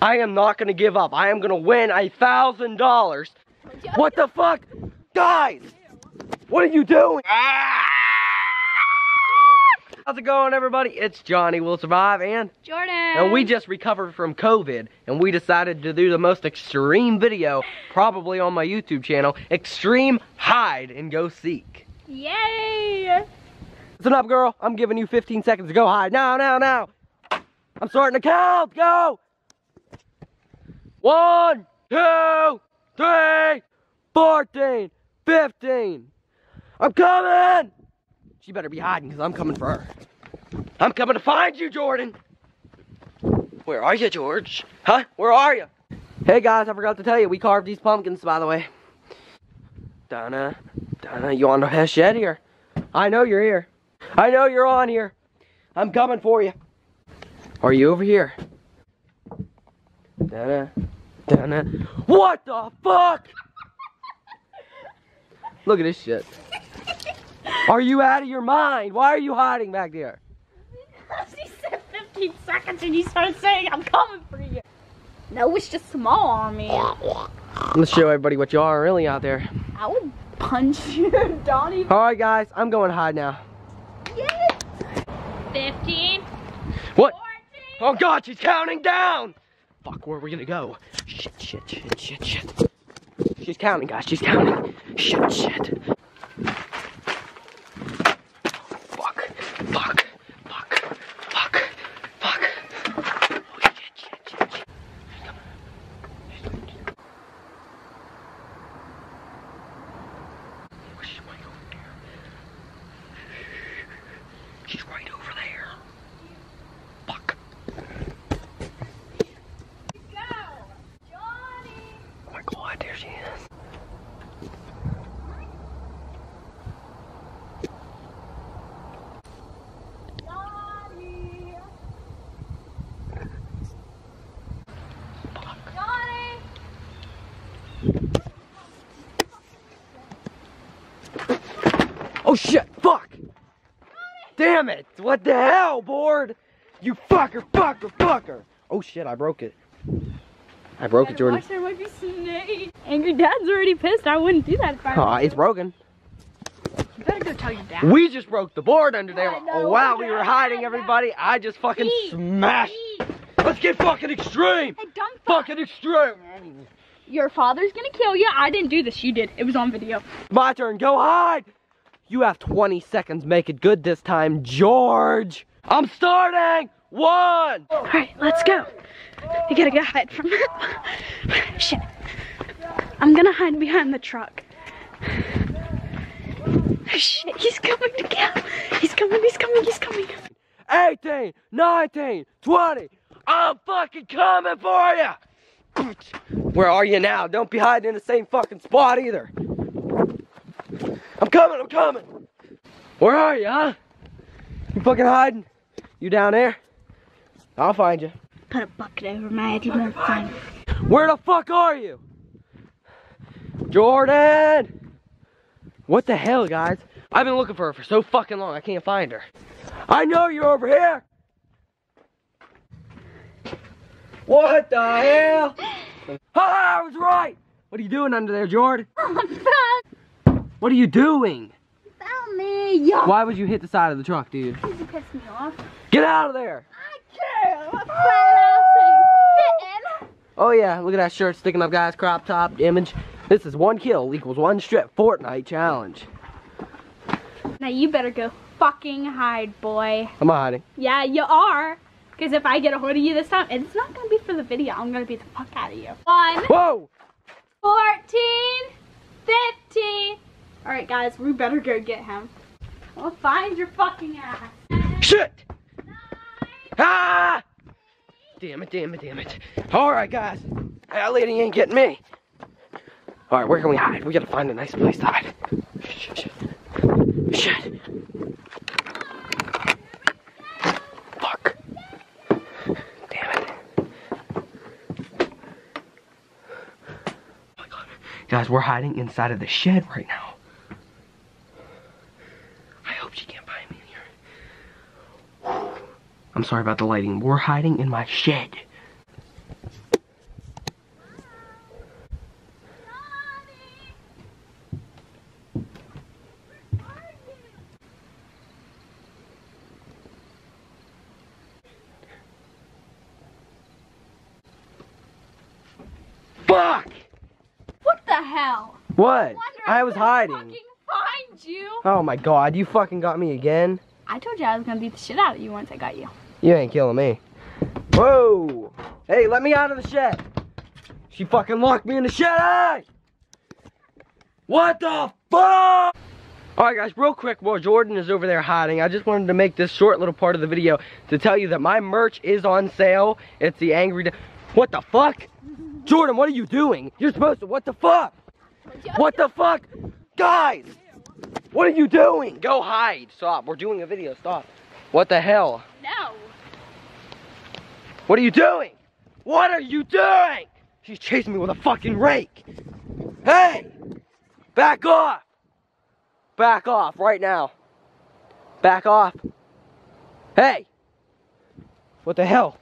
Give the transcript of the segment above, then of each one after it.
I am not gonna give up. I am gonna win a thousand dollars. What the fuck? Guys! What are you doing? Ah! How's it going, everybody? It's Johnny Will Survive and Jordan. and we just recovered from COVID and we decided to do the most extreme video probably on my YouTube channel, Extreme Hide and Go Seek. Yay! Listen up, girl. I'm giving you 15 seconds to go hide. Now, now, now. I'm starting to count. Go. One, two, three, 14, 15. I'm coming. She better be hiding because I'm coming for her. I'm coming to find you, Jordan. Where are you, George? Huh? Where are you? Hey, guys, I forgot to tell you, we carved these pumpkins, by the way. Donna, Donna, you on the shed here? I know you're here. I know you're on here. I'm coming for you. Are you over here? Donna, What the fuck? Look at this shit. Are you out of your mind? Why are you hiding back there? She said 15 seconds and you started saying I'm coming for you. No, it's just small on me. Let's show everybody what you are really out there. I would punch you, Donnie. All right, guys, I'm going to hide now. Yay! 15, What? 14. Oh God, she's counting down. Fuck, where are we gonna go? Shit, shit, shit, shit, shit. She's counting, guys. She's counting. Shit, shit. Fuck, fuck, fuck, fuck, fuck. Oh there. She's right over there. Fuck. Go! Johnny! Oh my god, there she is. Johnny! Johnny! Oh shit, fuck! Damn it! What the hell, board? You fucker, fucker, fucker! Oh shit, I broke it. I broke it, Jordan. Watch, there might be snake. Angry Dad's already pissed. I wouldn't do that if I Aw, it's broken. You better go tell your dad. We just broke the board under there. Oh, while I we were hiding, everybody, I just fucking Pete, smashed. Pete. Let's get fucking extreme! Hey, don't Fucking extreme! Your father's gonna kill you. I didn't do this. You did. It was on video. My turn, go hide! You have 20 seconds, make it good this time, George! I'm starting! One! All right, let's go. You gotta go hide from Shit. I'm gonna hide behind the truck. Shit, he's coming to kill. He's coming, he's coming, he's coming. 18, 19, 20. I'm fucking coming for you. Where are you now? Don't be hiding in the same fucking spot either. I'm coming, I'm coming. Where are you, huh? You fucking hiding? You down there? I'll find you. Put a bucket over my head, you won't find me. Where the fuck are you? Jordan! What the hell, guys? I've been looking for her for so fucking long, I can't find her. I know you're over here! What the hell? Ah, I was right! What are you doing under there, Jordan? What are you doing? Found me. Why would you hit the side of the truck, dude? Because you pissed me off. Get out of there! I fat ass Oh yeah, look at that shirt sticking up, guys. Crop top image. This is one kill equals one strip Fortnite challenge. Now you better go fucking hide, boy. I'm hiding. Yeah, you are. Because if I get a hold of you this time, it's not going to be for the video. I'm going to beat the fuck out of you. One, Whoa! 14, 15. All right, guys, we better go get him. Well, find your fucking ass. Shit! Ah! Damn it, damn it, damn it. Alright, guys. That lady ain't getting me. Alright, where can we hide? We gotta find a nice place to hide. Shit, shit. Shit. Fuck. Damn it. Oh my god. Guys, we're hiding inside of the shed right now. I'm sorry about the lighting. We're hiding in my shed. Fuck! What the hell? What? I, I was hiding. Oh my god, you fucking got me again. I told you I was gonna beat the shit out of you once I got you. You ain't killing me. Whoa! Hey, let me out of the shed! She fucking locked me in the shed! Hey! What the fuck? Alright guys, real quick while Jordan is over there hiding, I just wanted to make this short little part of the video to tell you that my merch is on sale. It's the Angry... What the fuck? Jordan, what are you doing? You're supposed to... What the fuck? What the fuck? Guys! What are you doing? Go hide. Stop. We're doing a video. Stop. What the hell? No. What are you doing? What are you doing? She's chasing me with a fucking rake. Hey! Back off! Back off right now. Back off. Hey! What the hell?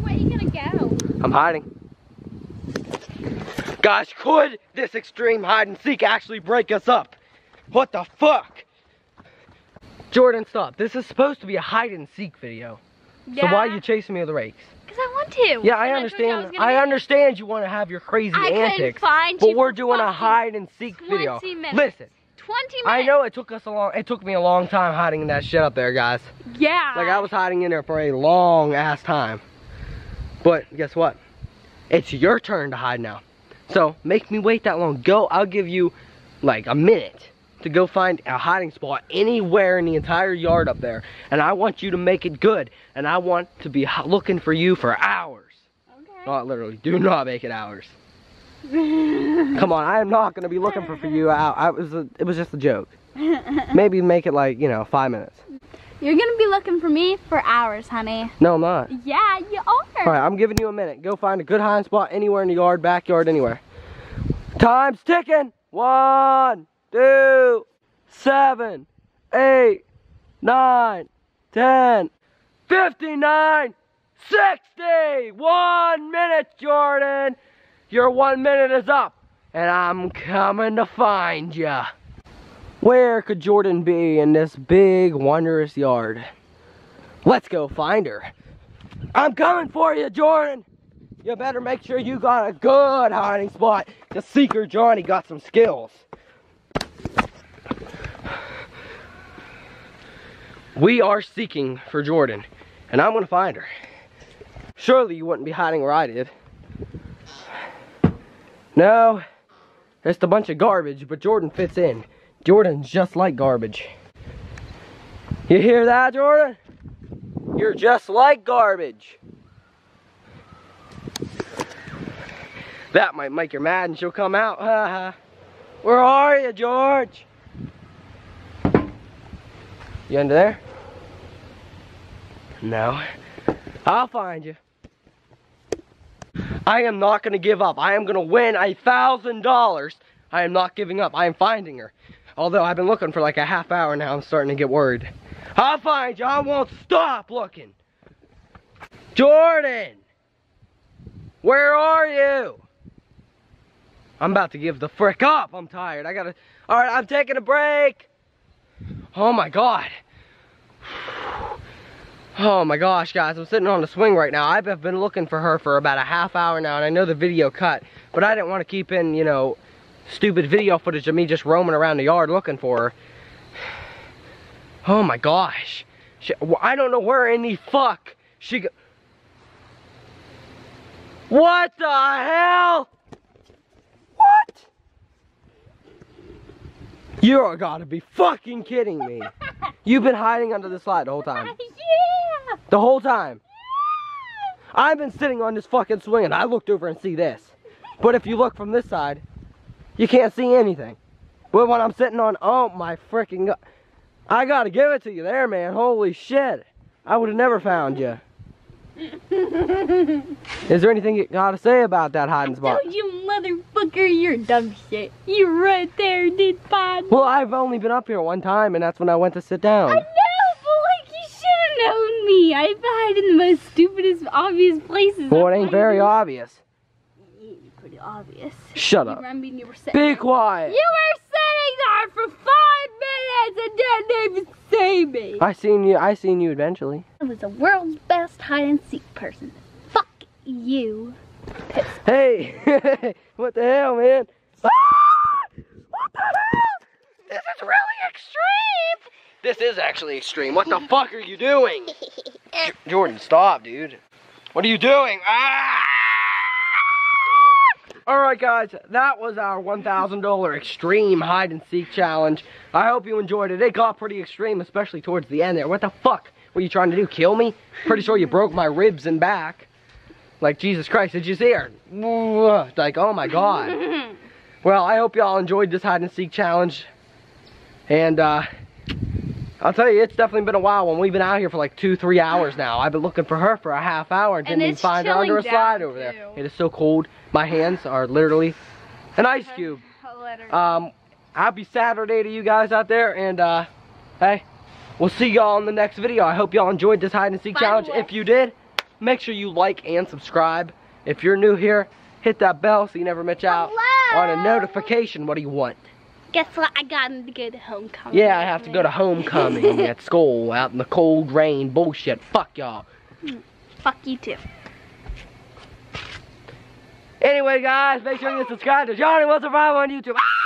Where are you gonna go? I'm hiding. Gosh, could this extreme hide and seek actually break us up? What the fuck? Jordan, stop. This is supposed to be a hide and seek video. Yeah. So why are you chasing me with the rakes? Because I want to. Yeah, I And understand. gonna I understand you want to have your crazy I antics. But we're doing a hide and seek video. minutes. Listen, 20 minutes. I know it took us a long it took me a long time hiding in that shit up there, guys. Yeah. Like I was hiding in there for a long ass time. But guess what? It's your turn to hide now. So make me wait that long. Go, I'll give you like a minute to go find a hiding spot anywhere in the entire yard up there. And I want you to make it good. And I want to be looking for you for hours. Okay. Not literally. Do not make it hours. Come on, I am not gonna be looking for, for you out. I was a, it was just a joke. Maybe make it like, you know, five minutes. You're gonna be looking for me for hours, honey. No, I'm not. Yeah, you are. Alright, I'm giving you a minute. Go find a good hiding spot anywhere in the yard, backyard, anywhere. Time's ticking. One, two, seven, eight, nine, ten, fifty-nine, sixty. One minute, Jordan. Your one minute is up. And I'm coming to find ya. Where could Jordan be in this big, wondrous yard? Let's go find her. I'm coming for you, Jordan. You better make sure you got a good hiding spot. The Seeker Johnny got some skills. We are seeking for Jordan, and I'm gonna find her. Surely you wouldn't be hiding where I did. No, it's a bunch of garbage, but Jordan fits in. Jordan's just like garbage. You hear that, Jordan? You're just like garbage. That might make her mad and she'll come out. Where are you, George? You under there? No. I'll find you. I am not going to give up. I am going to win a thousand dollars. I am not giving up. I am finding her. Although I've been looking for like a half hour now, I'm starting to get worried. I'll find you. I won't stop looking. Jordan! Where are you? I'm about to give the frick up. I'm tired. I gotta. Alright, I'm taking a break. Oh my god. Oh my gosh, guys. I'm sitting on the swing right now. I've been looking for her for about a half hour now, and I know the video cut, but I didn't want to keep in, you know, stupid video footage of me just roaming around the yard looking for her. Oh my gosh. She, I don't know where in the fuck she go. What the hell? You're gotta be fucking kidding me. You've been hiding under the slide the whole time. yeah. The whole time. Yeah. I've been sitting on this fucking swing and I looked over and see this. But if you look from this side, you can't see anything. But when I'm sitting on, oh my freaking god. I gotta give it to you there, man. Holy shit. I would have never found you. Is there anything you gotta say about that hiding spot? Motherfucker, you're dumb shit. You right there did fine. Well, I've only been up here one time and that's when I went to sit down. I know, but like you should have known me. I hide in the most stupidest, obvious places. Well, it ain't very obvious. Pretty obvious. Shut You up. remember you were sitting. Be quiet. You were sitting there for five minutes and didn't even see me. I seen you. I seen you eventually. I was the world's best hide and seek person. Fuck you. Hey, what the hell, man? Ah! What the hell? This is really extreme. This is actually extreme. What the fuck are you doing? J- Jordan, stop, dude. What are you doing? Ah! All right, guys, that was our $1,000 extreme hide and seek challenge. I hope you enjoyed it. It got pretty extreme, especially towards the end there. What the fuck? What are you trying to do? Kill me? Pretty sure you broke my ribs and back. Like, Jesus Christ, did you see her? Like, oh my God. Well, I hope y'all enjoyed this hide and seek challenge. And, uh, I'll tell you, it's definitely been a while when we've been out here for like two, three hours now. I've been looking for her for a half hour and didn't even find her under a slide over there. It is so cold. My hands are literally an ice cube. Um, happy Saturday to you guys out there, and uh, hey, we'll see y'all in the next video. I hope y'all enjoyed this hide and seek challenge. way- If you did, make sure you like and subscribe. If you're new here, hit that bell so you never miss out on a notification. What do you want? Guess what? I got to go to homecoming. Yeah, I have to go to homecoming at school out in the cold rain. Bullshit. Fuck y'all. Fuck you too. Anyway, guys, make sure you subscribe to Johnny Will Survive on YouTube. Ah!